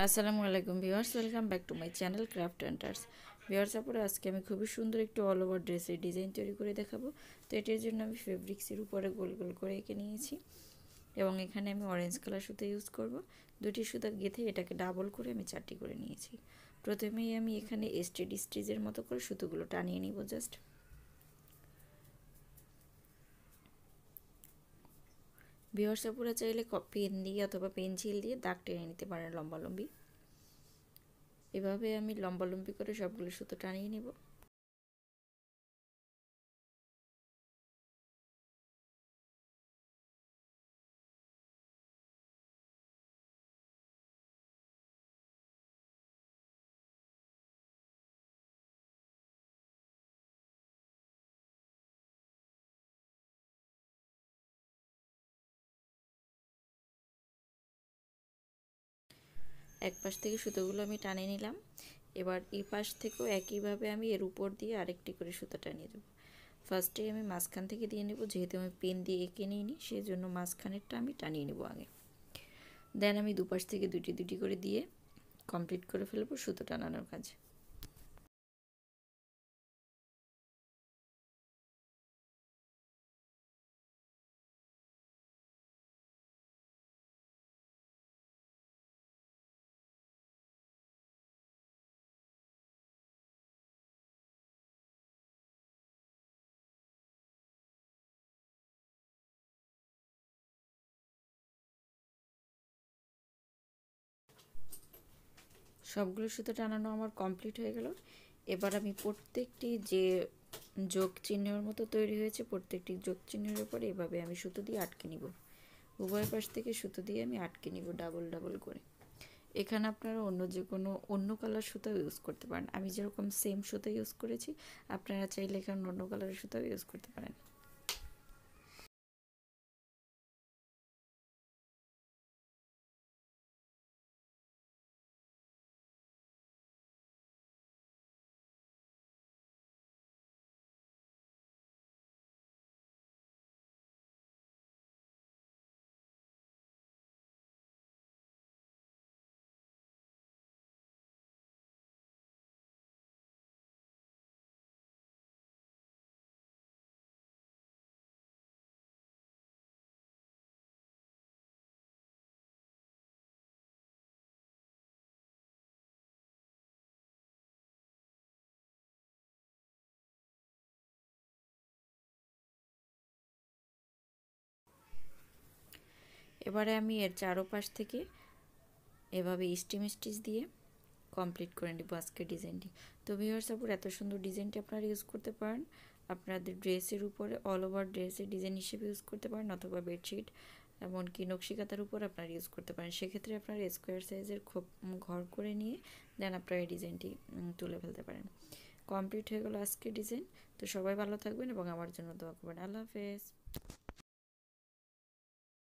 আসসালামু আলাইকুম viewers, welcome back to my channel craft অ্যান্টার্স viewers আপনারা আজকে আমি খুবই সুন্দর একটু অল ওভার ড্রেসের ডিজাইন তৈরি করে দেখাবো। তো এটির জন্য আমি ফেব্রিক্সের উপরে গোল গোল করে এঁকে নিয়েছি এবং এখানে আমি অরেঞ্জ কালার সুতো ইউজ করব। দুটি সুতা গেঁথে এটাকে ডাবল করে আমি চারটি করে নিয়েছি। প্রথমেই আমি এখানে স্টেড স্টিচের মতো করে সুতোগুলো টানিয়ে নিব জাস্ট ভিওর্স পুরো চাইলে পেন দিয়ে অথবা পেন্সিল দিয়ে দাগ টেনে নিতে পারেন লম্বালম্বি। এভাবে আমি লম্বালম্বি করে সবগুলো সুতো টানিয়ে নেব। এক পাশ থেকে সুতোগুলো আমি টানে নিলাম। এবার এই পাশ থেকেও একইভাবে আমি এর উপর দিয়ে আরেকটি করে সুতো টানিয়ে দেবো। ফার্স্টে আমি মাঝখান থেকে দিয়ে নেব, যেহেতু আমি পেন দিয়ে এঁকে নিইনি সেই জন্য মাঝখানেরটা আমি টানিয়ে নেব আগে। দেন আমি দুপাশ থেকে দুটি দুটি করে দিয়ে কমপ্লিট করে ফেলব সুতো টানানোর কাজ। সবগুলো সুতো টানানো আমার কমপ্লিট হয়ে গেল। এবার আমি প্রত্যেকটি যে যোগ চিহ্নের মতো তৈরি হয়েছে, প্রত্যেকটি যোগ চিহ্নের উপরে এভাবে আমি সুতো দিয়ে আটকে নিব। উভয় পাশ থেকে সুতো দিয়ে আমি আটকে নিব ডাবল ডাবল করে। এখানে আপনারা অন্য যে কোনো, অন্য কালার সুতো ইউজ করতে পারেন। আমি যেরকম সেম সুতো ইউজ করেছি, আপনারা চাইলে এখানে অন্য কালারের সুতাও ইউজ করতে পারেন। এবারে আমি এর চারোপাশ থেকে এভাবে স্টিম স্টিচ দিয়ে কমপ্লিট করে নিব আজকের ডিজাইনটি তো ভিওর সাপোর এত সুন্দর ডিজাইনটি আপনারা ইউজ করতে পারেন। আপনাদের ড্রেসের উপরে অল ওভার ড্রেসের ডিজাইন হিসেবে ইউজ করতে পারেন অথবা বেডশিট এমনকি নকশিকাতার উপর আপনারা ইউজ করতে পারেন। সেক্ষেত্রে আপনারা স্কোয়ার সাইজের খুব ঘর করে নিয়ে দেন আপনারা এই ডিজাইনটি তুলে ফেলতে পারেন। কমপ্লিট হয়ে গেলো আজকের ডিজাইন তো সবাই ভালো থাকবেন এবং আমার জন্য দোয়া করবেন। আল্লাহ হাফেজ।